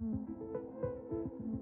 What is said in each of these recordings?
Thank you.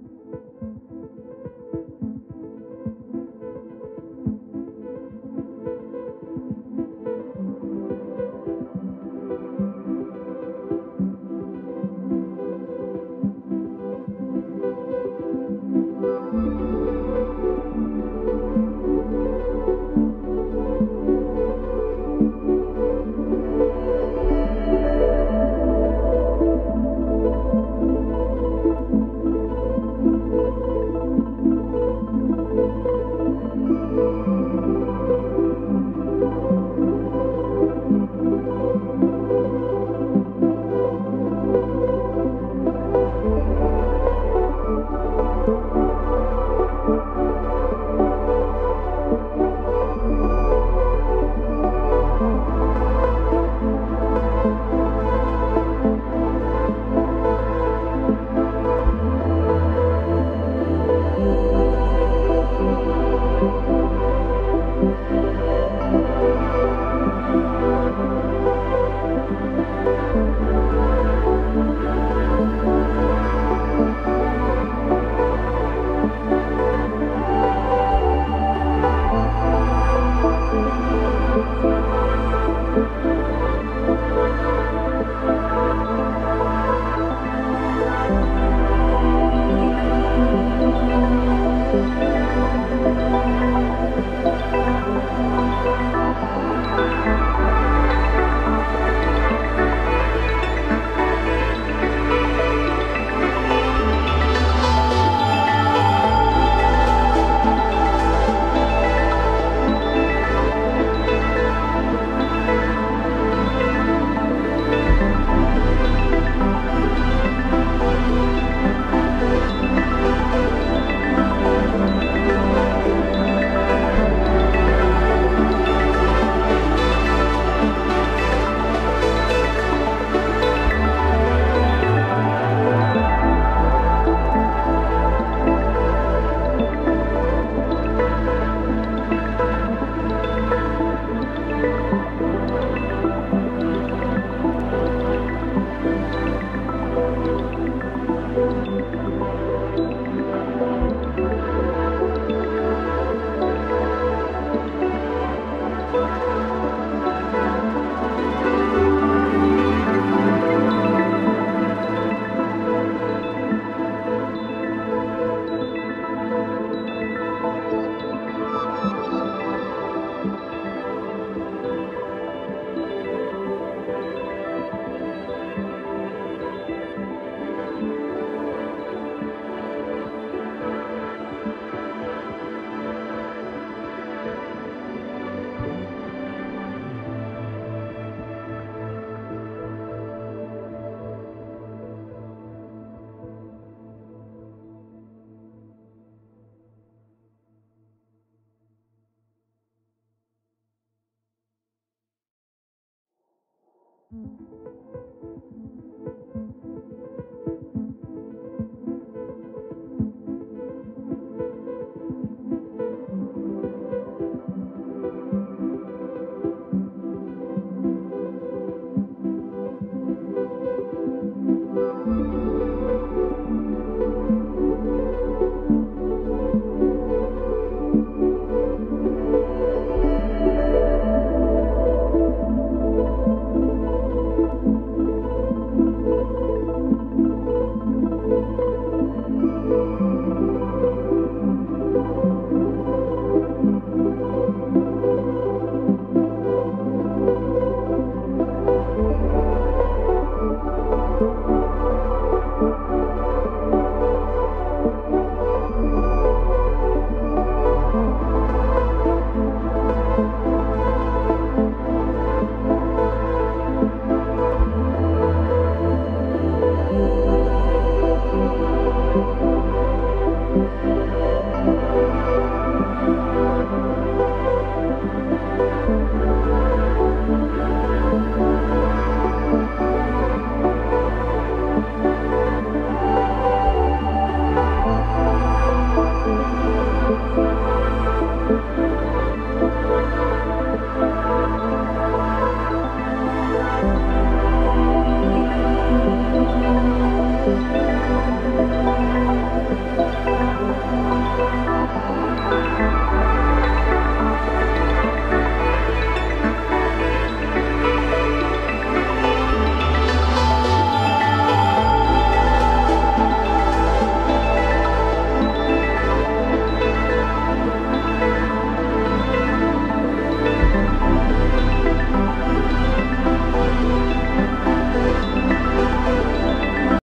Thank you. you